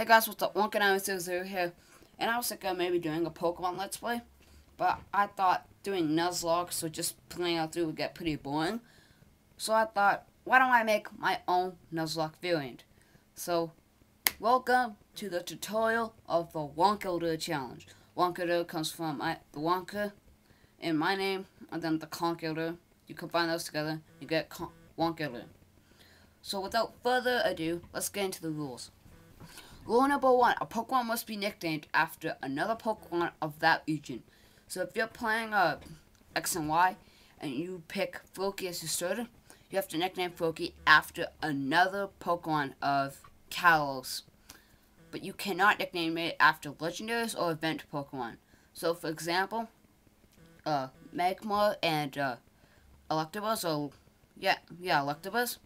Hey guys, what's up? Wonka900 here, and I was thinking of maybe doing a Pokemon Let's Play, but I thought doing Nuzlocke, so just playing out through would get pretty boring. So I thought, why don't I make my own Nuzlocke variant? So, welcome to the tutorial of the Wonka Challenge. Wonka comes from my, the Wonka in my name, and then the Conkeldurr. You combine those together, you get Con Wonka So without further ado, let's get into the rules. Rule number one, a Pokemon must be nicknamed after another Pokemon of that region. So if you're playing uh, X and Y, and you pick Froakie as your starter, you have to nickname Froakie after another Pokemon of Kalos. But you cannot nickname it after legendaries or event Pokemon. So for example, uh, Magmar and uh, Electabuzz, or yeah, yeah, Electabuzz,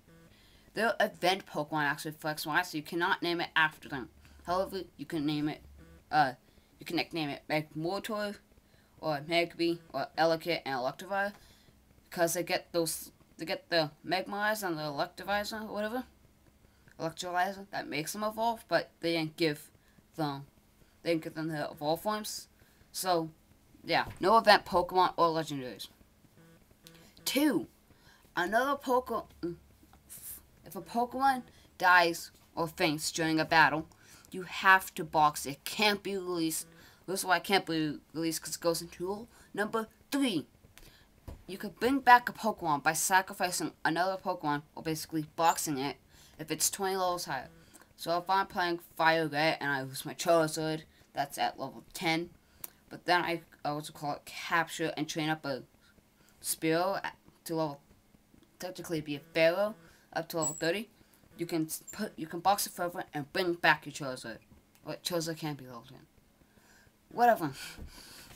they're event Pokemon actually Flex Y, so you cannot name it after them. However, you can name it, uh, you can nickname it Magmortar, or Magby, or Elekid and Electivire, because they get those, they get the Magmarizer and the Electivizer, or whatever, Electrolyzer, that makes them evolve, but they didn't give them, they didn't give them the evolve forms. So, yeah, no event Pokemon or legendaries. Two, another Pokemon, if a Pokemon dies or faints during a battle, you have to box it. Can't be released. This is why it can't be released because it goes into rule number three. You can bring back a Pokemon by sacrificing another Pokemon or basically boxing it if it's 20 levels higher. So if I'm playing Fire Red and I lose my Charizard, that's at level 10. But then I also call it capture and train up a Spearow uh, to level, technically be a Fearow up to level 30, you can put you can box it forever and bring back your Charizard. What Charizard can't be level 10. Whatever.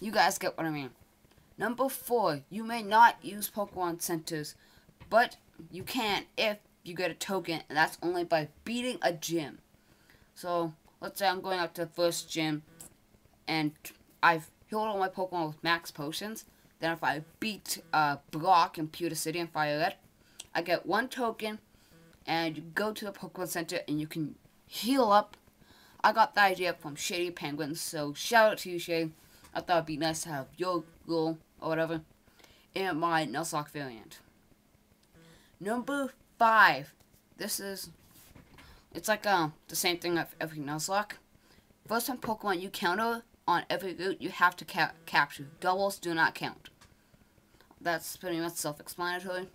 You guys get what I mean. Number four, you may not use Pokemon centers, but you can if you get a token, and that's only by beating a gym. So, let's say I'm going up to the first gym, and I've healed all my Pokemon with max potions. Then if I beat uh, Brock in Pewter City and Fire Red, I get one token, and you go to the Pokemon Center and you can heal up. I got the idea from Shady Penguins, so shout out to you, Shady. I thought it'd be nice to have your girl or whatever in my Nuzlocke variant. Number five. This is it's like um the same thing of every Nuzlocke. First time Pokemon you counter on every route you have to ca capture. Doubles do not count. That's pretty much self-explanatory.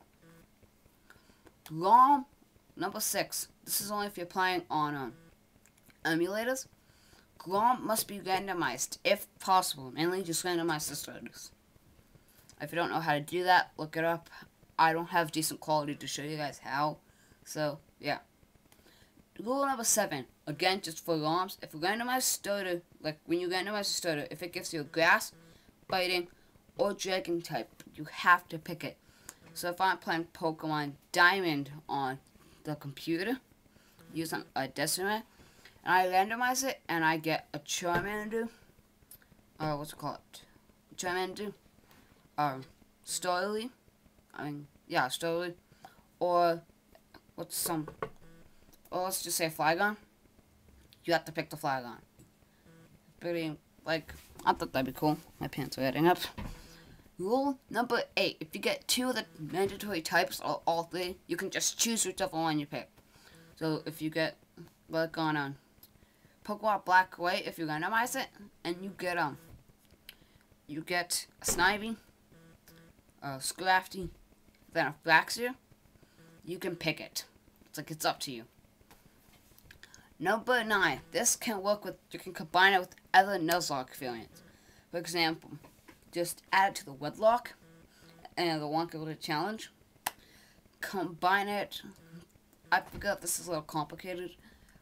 Grom Number six. This is only if you're playing on um, emulators. Grom must be randomized, if possible. Mainly just randomized starters. If you don't know how to do that, look it up. I don't have decent quality to show you guys how. So, yeah. Rule number seven. Again, just for alarms. If you randomize starter, like when you randomize a starter, if it gives you a grass, fighting, or dragon type, you have to pick it. So if I'm playing Pokemon Diamond on the computer using a DeSmuME, and I randomize it, and I get a Charmander, uh, what's it called? Charmander, um, Starly, I mean, yeah, Starly, or, what's some, well, let's just say Flygon, you have to pick the Flygon. Pretty, like, I thought that'd be cool. My pants are getting up. Rule number eight. If you get two of the mandatory types, or all three, you can just choose whichever one you pick. So if you get, like on um, Pokemon Black White, if you randomize it, and you get, um, you get a Snivy, a Scrafty, then a Fraxure, you can pick it. It's like it's up to you. Number nine. This can work with, you can combine it with other Nuzlocke variants. For example, just add it to the Wedlocke and the Wonka challenge. Combine it. I forgot this is a little complicated,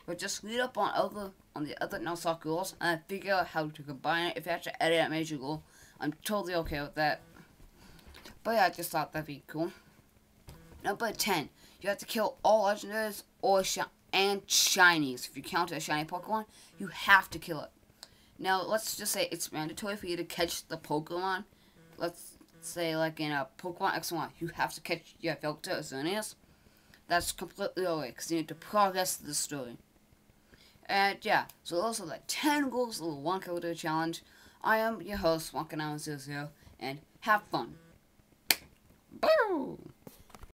but just read up on other on the other Nuzlocke rules and figure out how to combine it. If you have to edit a major rule, I'm totally okay with that. But yeah, I just thought that'd be cool. Number 10. You have to kill all legendaries or sh and shinies. If you count a shiny Pokemon, you have to kill it. Now, let's just say it's mandatory for you to catch the Pokemon. Let's say, like in a Pokemon X and Y, you have to catch Yveltal or Xerneas. That's completely alright, because you need to progress the story. And yeah, so those are the 10 goals of the One Video Challenge. I am your host, Wonka900, and have fun. Boom!